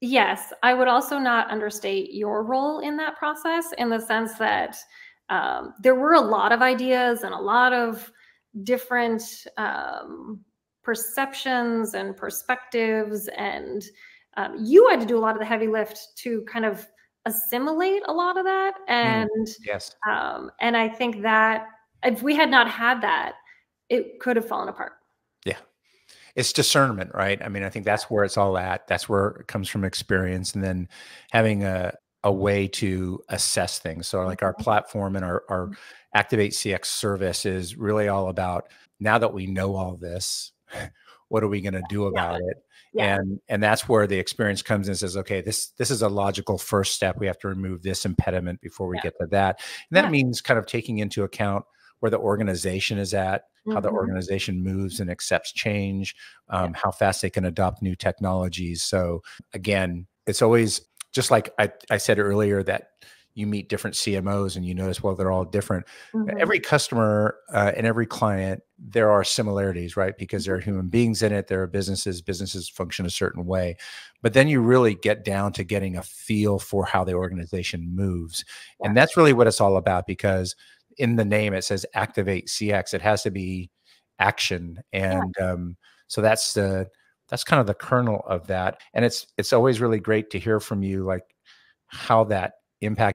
Yes, I would also not understate your role in that process in the sense that um, there were a lot of ideas and a lot of different um, perceptions and perspectives, and um, you had to do a lot of the heavy lift to kind of assimilate a lot of that. Mm, And yes. um, and I think that if we had not had that, it could have fallen apart. Yeah. It's discernment, right? I mean, I think that's where it's all at. That's where it comes from experience and then having a a way to assess things. So like our Mhm. platform and our our Activate CX service is really all about now that we know all this, what are we going to do Yeah. about it? Yeah. And and that's where the experience comes in and says, okay, this this is a logical first step. We have to remove this impediment before we Yeah. get to that. And that Yeah. means kind of taking into account where the organization is at, how the Mhm. organization moves and accepts change, um, how fast they can adopt new technologies. So again, it's always just like I, I said earlier that you meet different CMOs and you notice, well, they're all different. Mhm. Every customer uh, and every client, there are similarities, right? Because there are human beings in it. There are businesses. Businesses function a certain way, but then you really get down to getting a feel for how the organization moves, and that's really what it's all about. Because in the name it says activate CX. It has to be action, Yeah. and um, so that's the that's kind of the kernel of that. And it's it's always really great to hear from you, like how that impact